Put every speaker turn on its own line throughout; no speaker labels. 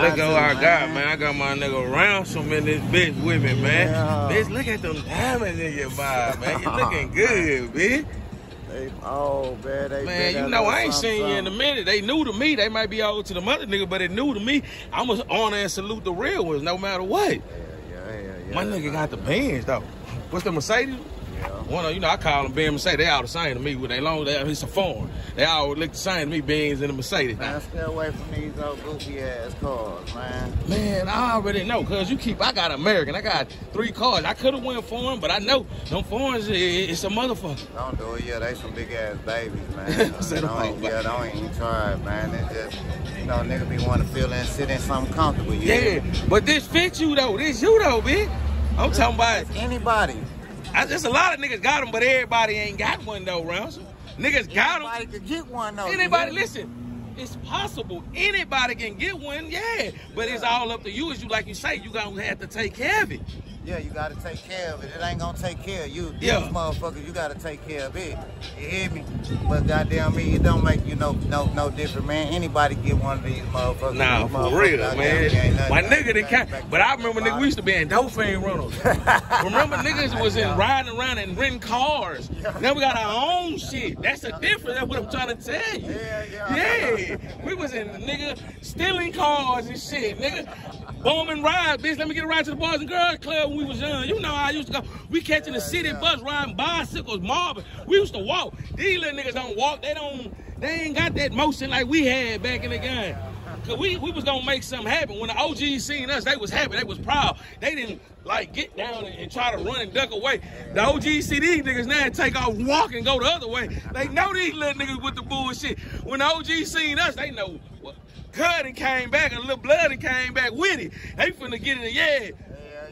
Man, look at what I got, man. I got my nigga ransom in this bitch with me, man.
Yeah.
Bitch, look at them diamonds in your vibe, man. You looking good, bitch.
They, oh man, they
Man, you know, I ain't
something,
seen you in a minute. They new to me. They might be old to the mother nigga, but they new to me. I'm gonna honor and salute the real ones no matter what.
Yeah, yeah, yeah, yeah.
My nigga got the Benz, though. What's the Mercedes?
Yeah.
One of you know, I call them Benz Mercedes. They all the same to me. With they long, they, it's a foreign. They all look the same to me, Benz and the Mercedes.
Man, stay away from these old goofy ass cars, man.
Man, I already know, cause you keep. I got American. I got three cars. I could have went foreign, but I know them foreigns. it- It's a motherfucker.
Don't do it. Yeah, they some big ass babies, man.
Said
don't, yeah, don't even try it, man. It just, you know, nigga be want to feel in, sit in something comfortable.
Yeah, but this fits you though. This you though, bitch. I'm talking about.
Anybody.
I, there's a lot of niggas got them, but everybody ain't got one though, Ransom. Niggas got them.
Anybody could get one though.
Anybody, listen, it's possible. Anybody can get one, yeah. But it's all up to you. As you like you say, you gonna have to take care of it.
Yeah, you gotta take care of it. It ain't gonna take care of you. These
Yeah.
motherfuckers, you gotta take care of it. You hear me? But goddamn me, it don't make you no no no different, man. Anybody get one of these motherfuckers.
Nah,
These
for
motherfuckers,
real,
goddamn me,
man. My nigga didn't count. But I remember nigga, we used to be in Dolphin Runnels. remember niggas was in riding around and renting cars. Now we got our own shit. That's the difference. That's what I'm trying to tell you.
Yeah, yeah.
Yeah. We was in nigga stealing cars and shit, nigga. Bombing ride, bitch. Let me get a ride to the Boys and Girls Club when we was young. You know I used to go. We catching the city bus, riding bicycles, mobbing. We used to walk. These little niggas don't walk. They don't. They ain't got that motion like we had back in the game. Cause we, we was gonna make something happen. When the OGs seen us, they was happy. They was proud. They didn't like get down and, and try to run and duck away. The OGs see these niggas now take off, walk and go the other way. They know these little niggas with the bullshit. When the OGs seen us, they know what cut and came back, and a little blood and came back with it. They finna get in the yeah.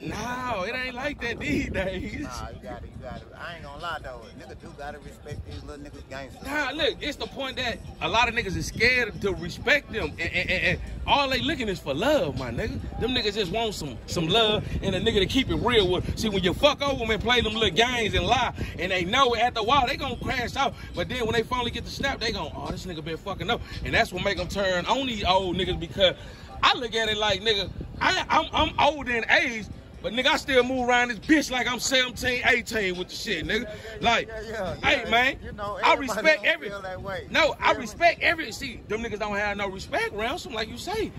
No, it ain't like that these days.
Nah, you got it, you got it. I ain't gonna lie though, nigga do gotta respect these little niggas gangsters.
Nah, look, it's the point that a lot of niggas is scared to respect them, and, and, and, and all they looking is for love, my nigga. Them niggas just want some some love and a nigga to keep it real with. See, when you fuck over them and play them little games and lie, and they know it after a while they gonna crash out. But then when they finally get the snap, they gonna, oh, this nigga been fucking up, and that's what make them turn on these old niggas because I look at it like nigga, I, I'm I'm older in age. But nigga, I still move around this bitch like I'm 17, 18 with the shit, nigga. Like,
Yeah, yeah,
hey man,
You know,
I respect every.
feel that way.
No, I
Yeah.
respect every. See, them niggas don't have no respect, ransom, like you say.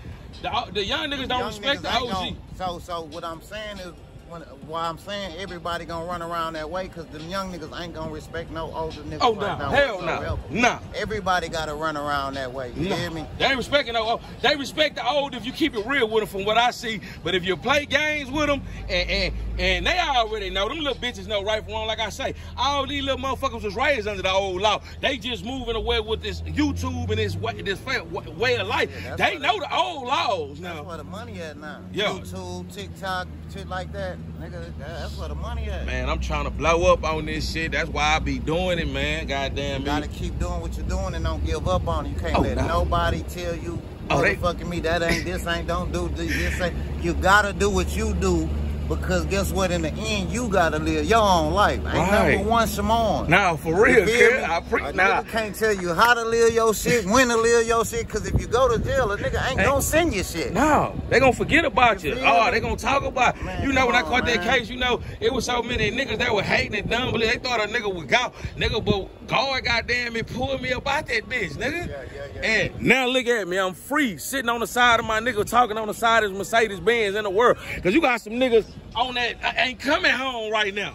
The, the young niggas don't
Young
respect the
niggas ain't
OG.
gon- so, so what I'm saying is, when, why I'm saying everybody gonna run around that way, cause them young niggas ain't gonna respect no older niggas.
Oh
right
no,
now
hell no,
whatsoever.
nah.
Everybody gotta run around that way. You
No.
hear me?
They ain't respecting no. oh, They respect the old if you keep it real with them, from what I see. But if you play games with them, and and, and they already know them little bitches know right from wrong. Like I say, all these little motherfuckers was raised under the old law. They just moving away with this YouTube and this way, this way of life.
Yeah,
they know the old laws now.
That's where the money at now.
Yeah.
YouTube, TikTok, shit like that. Nigga, that's where the money at.
Man, I'm trying to blow up on this shit. That's why I be doing it, man. Goddamn
You gotta
me.
keep doing what you're doing and don't give up on it. You can't
Oh,
let
no.
nobody tell you,
Oh, they-
motherfucking me, that ain't this ain't don't do this ain't. You gotta do what you do because guess what? In the end, you gotta live your own life. I Ain't
Right.
number one Shimon.
Nah, for real,
You
kid. I
A
pre-
nigga
nah.
can't tell you how to live your shit, when to live your shit, because if you go to jail, a nigga ain't
Hey.
gonna send you shit.
No, they gonna forget about you.
You
Oh, they gonna talk about.
Man,
you know when I caught
on,
that case, you know it was so many niggas that were hating and dumb, they thought a nigga was go, nigga. But God, goddamn it, pulled me up out that bitch, nigga.
Yeah, yeah, yeah.
And now look at me, I'm free, sitting on the side of my nigga, talking on the side of Mercedes Benz in the world. Cause you got some niggas on that I ain't coming home right now.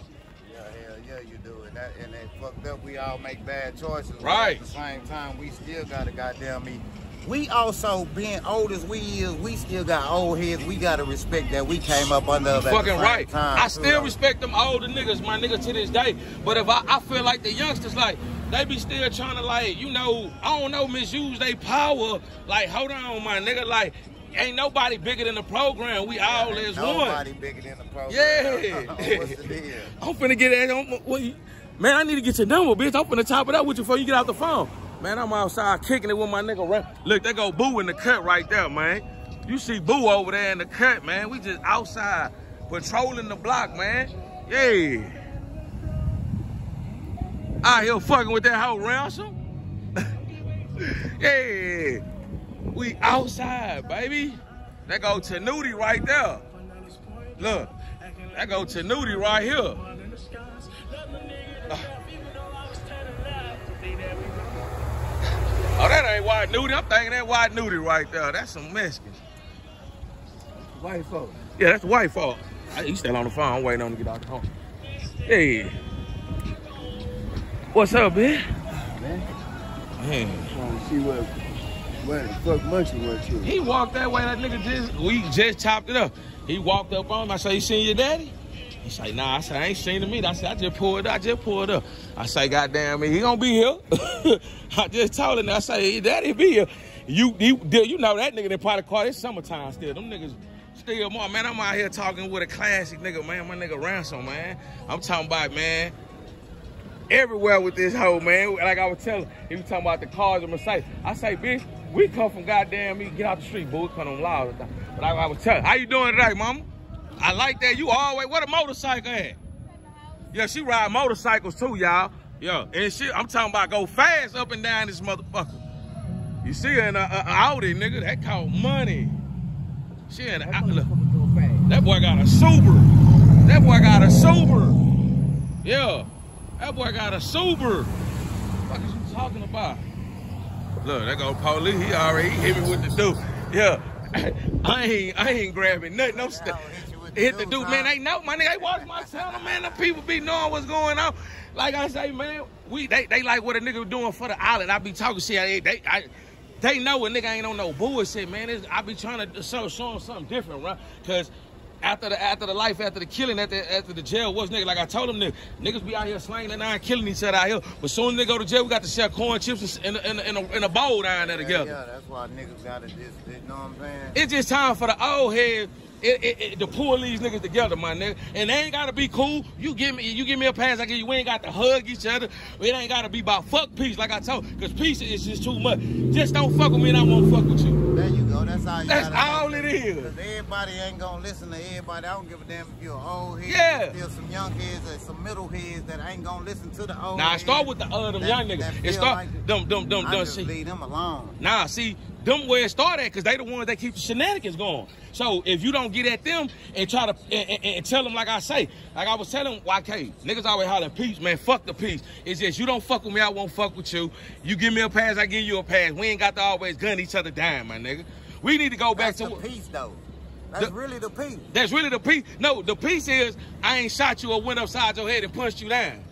Yeah, hell yeah, you do. And that and they fucked up. We all make bad choices.
Right.
At the same time, we still gotta goddamn me. We also, being old as we is, we still got old heads. We gotta respect that we came up under. that.
Fucking right.
Time,
I still respect them older niggas, my nigga, to this day. But if I, I feel like the youngsters, like, they be still trying to, like, you know, I don't know, misuse their power. Like, hold on, my nigga. Like, ain't nobody bigger than the program. We all
Ain't
as
Nobody
one.
bigger than the program.
Yeah.
What's the deal?
I'm finna get that. on- what Man, I need to get your number, bitch. I'm finna top it up with you before you get off the phone. Man, I'm outside kicking it with my nigga. Look, they go Boo in the cut right there, man. You see Boo over there in the cut, man. We just outside patrolling the block, man. Yeah. Out here fucking with that whole ransom. yeah. We outside, baby. That go to Nudie right there. Look, that go to Nudie right here. Oh, that ain't white nudie. I'm thinking that white nudie right there. That's some Mexicans.
White folks.
Yeah, that's the white folk. I, he's still on the phone. I'm waiting on him to get out the phone. Hey. What's up, man?
Man,
Man.
trying to see what, where the fuck Munchie went to.
He walked that way. That nigga just, we just chopped it up. He walked up on him. I said, you seen your daddy? He said, nah. I said, I ain't seen him either. I said, I just pulled I just pulled up. I say, goddamn me, he gonna be here. I just told him, I say, daddy be here. You, you, you know that nigga that probably caught It's summertime still. Them niggas still more. Man, I'm out here talking with a classic nigga, man. My nigga Ransom, man. I'm talking about, man, everywhere with this hoe, man. Like I was telling, he was talking about the cars and Mercedes. I say, bitch, we come from goddamn me. Get out the street. We come on loud. But I, I was telling, how you doing today, mama? I like that. You always, what a motorcycle at? Yeah, she ride motorcycles too, y'all. Yeah, and she, I'm talking about go fast up and down this motherfucker. You see her in a, Audi, nigga. That cost money. She in a, look, that boy got a Subaru. That boy got a Subaru. Yeah. That boy got a Subaru. What is you talking about? Look, that go police. He already hit me with the dude. Yeah. I ain't I ain't grabbing nothing. No stuff. Hit the dude, man. They know, my nigga. They watch my channel, man. The people be knowing what's going on. Like I say, man, we they, they like what a nigga doing for the island. I be talking shit. They they I, they know a nigga ain't on no bullshit, man. It's, I be trying to show, show them something different, right? Cause after the after the life, after the killing, after after the jail was nigga. Like I told them, nigga, niggas be out here slanging and nine, killing each other out here. But soon as they go to jail, we got to share corn chips in in, in, a, in a bowl down there together.
Yeah, that's why niggas gotta just, you know what I'm saying?
It's just time for the old head it, it, it, to pull these niggas together, my nigga. And they ain't gotta be cool. You give me you give me a pass, I give you. We ain't got to hug each other. It ain't gotta be about fuck peace, like I told. Cause peace is just too much. Just don't fuck with me, and I won't fuck with you.
There you go. That's all you
That's all it is.
Cause everybody ain't gonna listen to everybody. I don't give a damn if you're old head.
Yeah.
There's some young heads and some middle heads that ain't gonna listen to the old
Now I start with the uh them
that-
young niggas. It start
like
them them them
I
them
just
see.
leave them alone.
Nah, see, them where it started because they the ones that keep the shenanigans going. So if you don't get at them and try to and, and- and tell them like I say, like I was telling YK, niggas always hollering peace, man, fuck the peace. It's just you don't fuck with me, I won't fuck with you. You give me a pass, I give you a pass. We ain't got to always gun each other down, my nigga. We need to go back
That's
to
the peace though. That's
The-
really the peace.
that's really the peace. No, the peace is I ain't shot you or went upside your head and punched you down.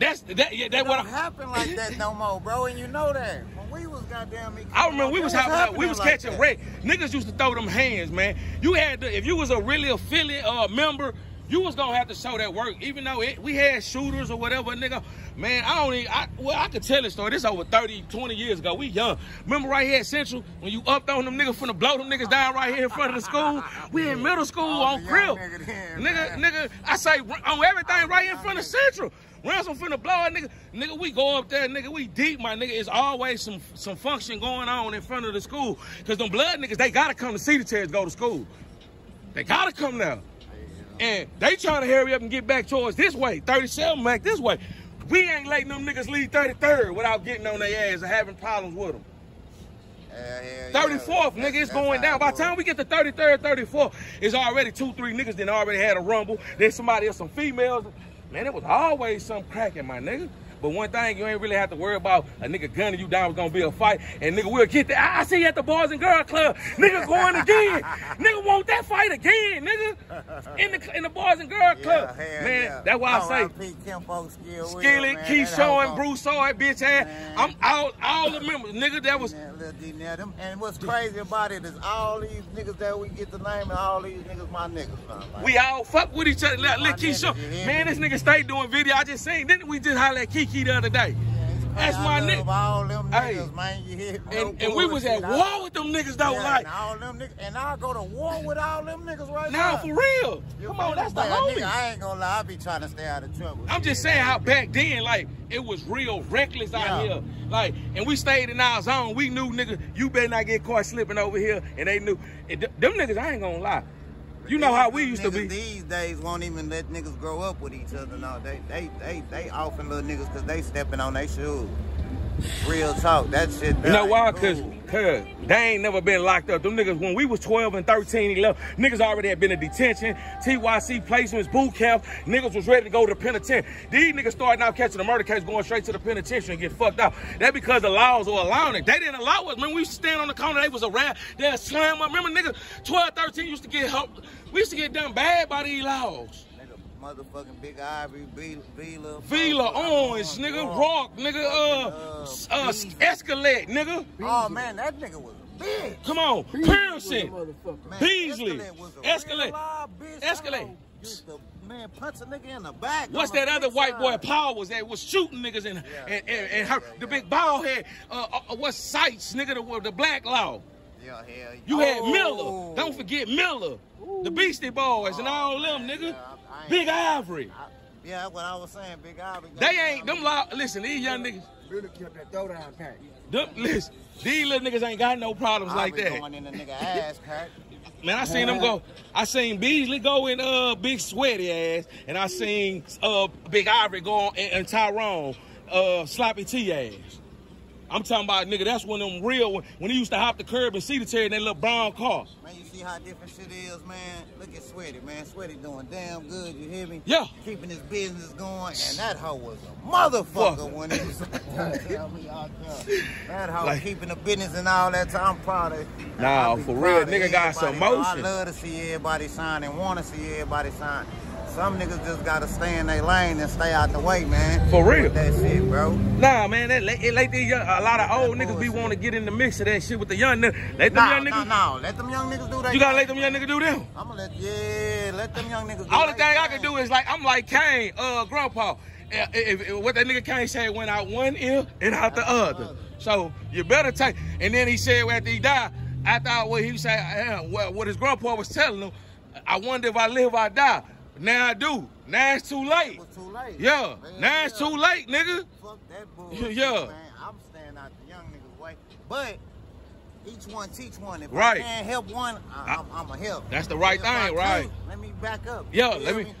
That's that. Yeah,
It
that
don't
what I,
happen like that no more, bro, and you know that. We was goddamn me,
I remember we
it
was having, uh,
we
was
like
catching
that.
wreck. Niggas used to throw them hands, man. You had to, if you was a really affiliate or a member, you was gonna have to show that work. Even though it, we had shooters or whatever, nigga. Man, I don't even, I, well, I could tell this story. This over 30, 20 years ago. We young. Remember right here at Central, when you upped on them niggas finna blow them niggas down right here in front of the school? We in middle school
Oh,
on
the
crib.
nigga then,
Nigga, nigga, I say on everything right here in front of Central. Ransom finna blow it, nigga. Nigga, we go up there, nigga. We deep, my nigga. It's always some some function going on in front of the school. Cause them blood niggas, they gotta come to see the chairs go to school. They gotta come now. And they trying to hurry up and get back towards this way, 37 back this way. We ain't letting them niggas leave 33rd without getting on their ass and having problems with them.
Yeah, yeah, yeah.
34th,
That's-
nigga, it's
that's
going down.
it
By the time we get to 33rd, 34th, it's already two, three niggas that already had a rumble. Then somebody else, some females. Man, it was always some cracking, my nigga. But one thing you ain't really have to worry about a nigga gunning you down was gonna be a fight, and nigga we'll get there. I I see you at the Boys and Girls Club. Nigga going again. nigga want that fight again, nigga. In the in the Boys and Girls Club.
Yeah,
man,
yeah.
that's why I say
R.I.P. Kim Folk,
Skillet. Keyshawn, and Bruce Soy, bitch ass.
Man.
I'm all all the members, nigga. That was
Man, Lil D now, them, and what's crazy about it is all these niggas that we get the name and all these niggas my niggas. man. Like,
We all fuck with each other. Let, let
My
Keisha.
niggas, you hear
Man, this nigga stay doing video. I just seen. Didn't we just holler at Kiki the other day? That's my nigga.
All them
Hey.
niggas, man. You hear me?
And, and we was at war with them niggas though.
Yeah,
like,
and all them niggas, and I go to war with all them niggas right
now for real.
You
Come on, that's the? Homie.
nigga, I ain't gonna lie, I be trying to stay out of trouble.
I'm just saying how back then, like, it was real reckless out here. Like, and we stayed in our zone. We knew, nigga, you better not get caught slipping over here. And they knew. And th- them niggas, I ain't gonna lie. You know how we used to be.
These days won't even let niggas grow up with each other. No, they they they they offing little niggas because they stepping on their shoes. Real talk. That shit.
You know why? Cause, cause they ain't never been locked up. Them niggas, when we was 12 and 13, 11, niggas already had been in detention, TYC placements, boot camp. Niggas was ready to go to the penitentiary. These niggas starting out catching a murder case, going straight to the penitentiary and get fucked out. That because the laws were allowing it. They didn't allow us. When we used to stand on the corner, they was around, they'd slam up. Remember niggas, 12, 13 used to get help. We used to get done bad by these laws.
Nigga, motherfucking Big Ivory, Vila, Vila,
Vila,
motherfucking
Orange, nigga,
Rock.
Rock, nigga, uh, uh,
Bees.
Escalade, nigga.
Oh man, that nigga was a bitch.
Come on,
Beasley
Pearson.
motherfucker.
Beasley.
Escalade was a
Escalade.
real live bitch.
Escalade.
I know Used to, man, punch a nigga in the back.
What's that other
fake
white boy
side.
Powers that was shooting niggas and
Yeah,
and, and,
yeah,
and her,
yeah,
the
yeah.
big bald head? Uh, uh, what sights, nigga? The, the black law.
Yeah, hell. yeah.
You had
Oh.
Miller. Don't forget Miller, the Beastie Boys and all them, nigga.
Yeah, I- I ain't-
Big Ivory.
I- Yeah, that's what I was saying. Big Ivory.
They ain't them law. Listen, these young niggas.
Really kept that throw down pack.
Them, listen, these little niggas ain't got no problems like
Ivory
that.
Going in the nigga ass crack.
Man, I seen them go. I seen Beasley go in uh big sweaty ass, and I seen uh Big Ivory go on and, and Tyrone uh sloppy T ass. I'm talking about nigga. That's one of them real when, when he used to hop the curb and see the Terry in that little brown car.
Man, you see how different shit is, man. Look at Sweaty, man. Sweaty doing damn good. You hear me?
Yeah.
Keeping his business going, and that hoe was a motherfucker
Fuck.
when he was. Tell me out there. that hoe
Like-
keeping the business and all that. time. I'm proud of.
Nah, for real, nigga got some motion.
I love to see everybody shine and want to see everybody shine. Some niggas just gotta stay in their lane and stay out the way, man.
For real.
With that shit, bro.
Nah, man, that it like these young, a lot of old niggas be want to get in the mix of that shit with the young niggas. Let them
No,
young niggas.
no. Let them young niggas do that.
You gotta let them young niggas do them.
I'm gonna let yeah, let them young niggas. do
All the thing I can do is like I'm like Kane, uh, Grandpa. If, if- if- what that nigga Kane said went out one ear and out the other. So you better take. And then he said after he died, after I, what he said, uh, what, what his grandpa was telling him, I wonder if I live or I die. Now I do. Now it's too late.
It too late.
Yeah.
Man,
Now it's too late, nigga.
Fuck that bullshit,
Yeah.
man. I'm staying out the young niggas' way. But each one teach one. If
Right.
I can help one, I, I'm, I'm a help.
That's the right
If
thing,
can't,
right.
Let me back up.
Yeah, let me-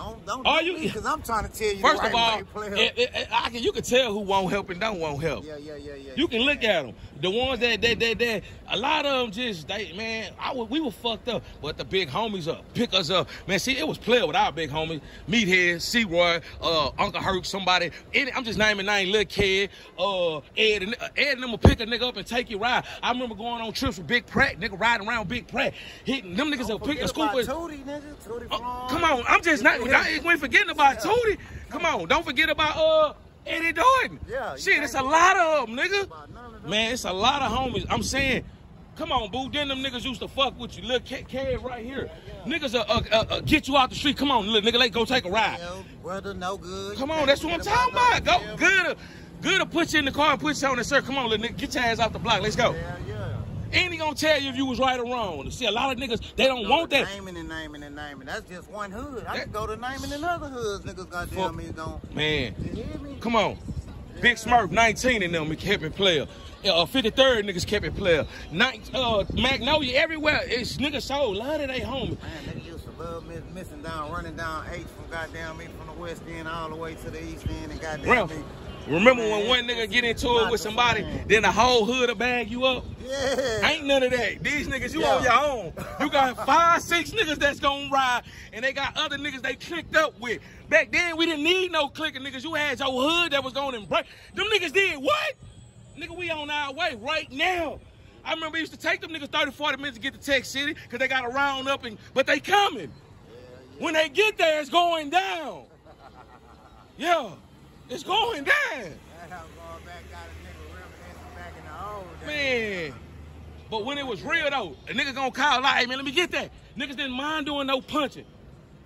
Don't, don't
Are
do
you-
because I'm trying to tell you
First
the
of all, it, it, I can, you can tell who won't help and don't won't help.
yeah, yeah, yeah, yeah.
You can look at them. The ones that that that that a lot of them just they man, I was, we were fucked up, but the big homies up, pick us up. Man, see, it was player with our big homies, Meathead, C-Roy, uh, Uncle Herc, somebody. Any, I'm just naming name, little Kid, uh, Ed, and, uh, Ed and them will pick a nigga up and take you ride. I remember going on trips with Big Pratt, nigga riding around Big Pratt, hitting them niggas will pick a.
Tootie, nigga. Tootie Florence.
come on, I'm just not. I ain't forgetting about Tootie. Come on, don't forget about uh Eddie Dorton.
Yeah,
shit, it's a lot of them, nigga.
about none of them.
Man, it's a lot of homies. I'm saying, come on, boo. Then them niggas used to fuck with you. Look, Kev right here. Niggas uh, uh, uh, uh, get you out the street. Come on, look, nigga, let's go take a ride.
Yo, brother, no good.
Come on, that's what I'm talking about. Go, good. Good to put you in the car and put you on the sir. Come on, little nigga, get your ass off the block. Let's go.
Yeah, yeah.
Ain't he gonna tell you if you was right or wrong? See, a lot of niggas they don't want that.
Naming and naming and naming. That's just one hood. I
That-
can go to naming in other hoods. Niggas
Fuck.
goddamn me gone.
Man,
You hear me?
Come on. Big Smurf, 19 in them, he kept it player. Uh, 53rd niggas kept it player. Nine, uh, Magnolia, everywhere. It's niggas so love that they homie.
Man, they used to love miss, missing down, running down H from goddamn me from the west end all the way to the east end and goddamn
Bro,
me.
Remember when one nigga get into it with somebody, then the whole hood will bag you up?
Yeah.
Ain't none of that. These niggas, you
Yeah.
on your own. You got five, six niggas that's gonna ride, and they got other niggas they clicked up with. Back then, we didn't need no clicking niggas. You had your hood that was gonna embrace. Them niggas did what? Nigga, we on our way right now. I remember we used to take them niggas 30, 40 minutes to get to Tech City, because they got to round up, and but they coming. When they get there, it's going down. Yeah, it's going down.
That house going back got a nigga reminiscing back in the old days.
Man. But when it was real though, a nigga gonna call like, hey man, let me get that. Niggas didn't mind doing no punching.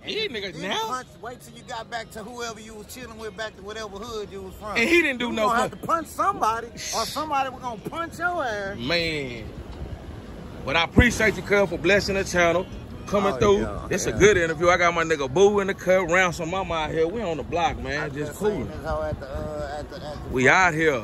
These niggas
Then
now.
punch, wait till you got back to whoever you was chilling with, back to whatever hood you was from.
And he didn't do
you
no
gonna have to punch somebody, or somebody was gonna punch your ass.
Man. But I appreciate you, cuz, for blessing the channel. Coming
Oh,
through.
yeah,
it's a good interview. I got my nigga Boo in the cut, Ransom Mama out here. We on the block, man.
Just
cool.
seen this hoe at the, uh, at the, at the
We out here.